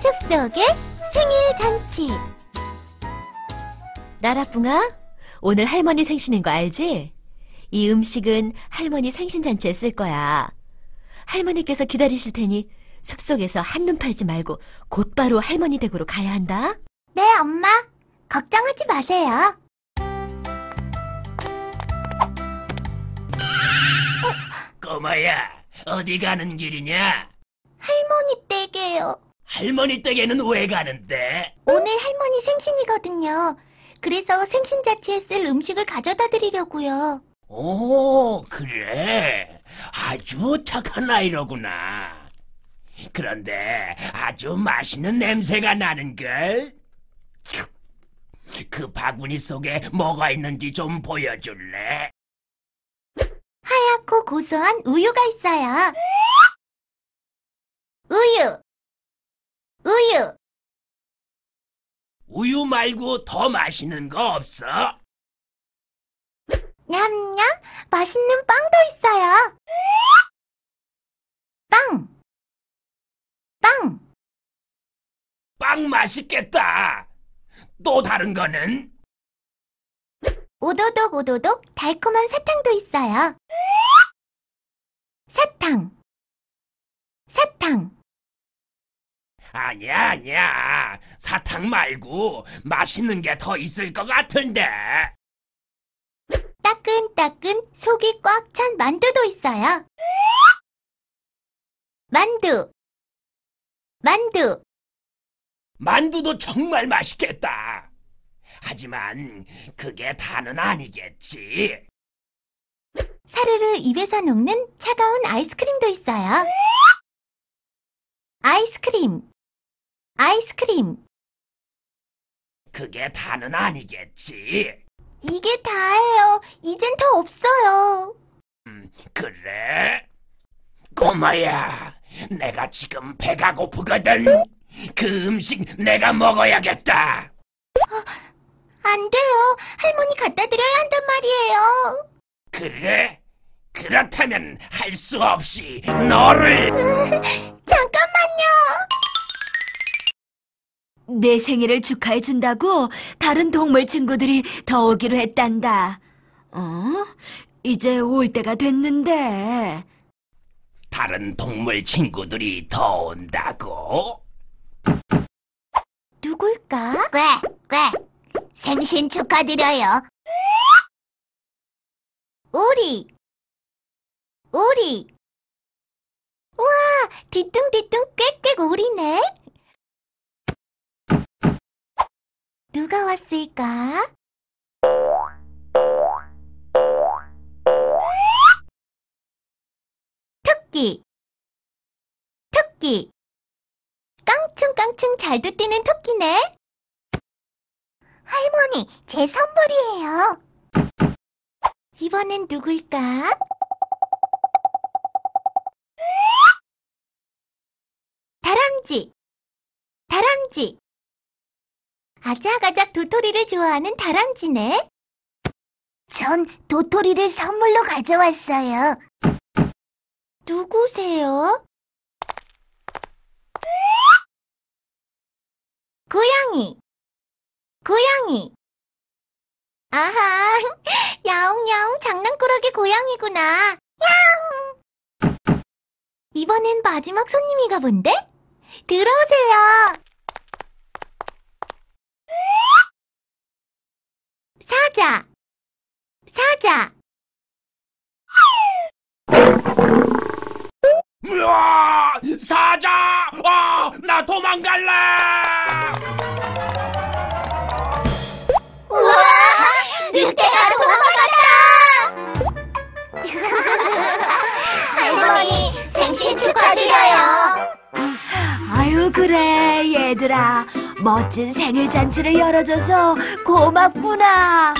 숲속의 생일 잔치. 나라뿡아, 오늘 할머니 생신인 거 알지? 이 음식은 할머니 생신 잔치에 쓸 거야. 할머니께서 기다리실 테니 숲속에서 한눈 팔지 말고 곧바로 할머니 댁으로 가야 한다. 네, 엄마. 걱정하지 마세요. 꼬마야, 어디 가는 길이냐? 할머니 댁이에요. 할머니 댁에는 왜 가는데? 오늘 할머니 생신이거든요. 그래서 생신잔치에 쓸 음식을 가져다 드리려고요. 오, 그래. 아주 착한 아이로구나. 그런데 아주 맛있는 냄새가 나는걸? 그 바구니 속에 뭐가 있는지 좀 보여줄래? 하얗고 고소한 우유가 있어요. 우유. 우유 말고 더 맛있는 거 없어? 냠냠. 맛있는 빵도 있어요. 빵. 빵. 빵 맛있겠다. 또 다른 거는? 오도독 오도독 달콤한 사탕도 있어요. 사탕. 아니야, 아니야. 사탕 말고 맛있는 게 더 있을 것 같은데. 따끈따끈 속이 꽉 찬 만두도 있어요. 만두. 만두. 만두도 정말 맛있겠다. 하지만 그게 다는 아니겠지. 사르르 입에서 녹는 차가운 아이스크림도 있어요. 아이스크림. 아이스크림. 그게 다는 아니겠지. 이게 다예요. 이젠 더 없어요. 음, 그래? 꼬마야, 내가 지금 배가 고프거든. 그 음식 내가 먹어야겠다. 안 돼요. 할머니 갖다 드려야 한단 말이에요. 그래? 그렇다면 할 수 없이 너를 내 생일을 축하해 준다고 다른 동물 친구들이 더 오기로 했단다. 어? 이제 올 때가 됐는데. 다른 동물 친구들이 더 온다고? 누굴까? 꽤, 꽤. 생신 축하드려요. 오리. 오리. 와, 뒤뚱뒤뚱 꽥꽥 오리네. 누가 왔을까? 토끼. 토끼. 깡충깡충 잘도 뛰는 토끼네. 할머니, 제 선물이에요. 이번엔 누굴까? 다람쥐. 다람쥐. 아작아작 도토리를 좋아하는 다람쥐네. 전 도토리를 선물로 가져왔어요. 누구세요? 고양이. 고양이. 아하, 야옹야옹 장난꾸러기 고양이구나. 야옹. 이번엔 마지막 손님이가 본데? 들어오세요. 사자. 사자. 으아! 사자! 아, 나 도망갈래! 우와! 늑대가 도망갔다! 할머니, 생신 축하드려요. 아유, 그래, 얘들아. 멋진 생일 잔치를 열어줘서 고맙구나.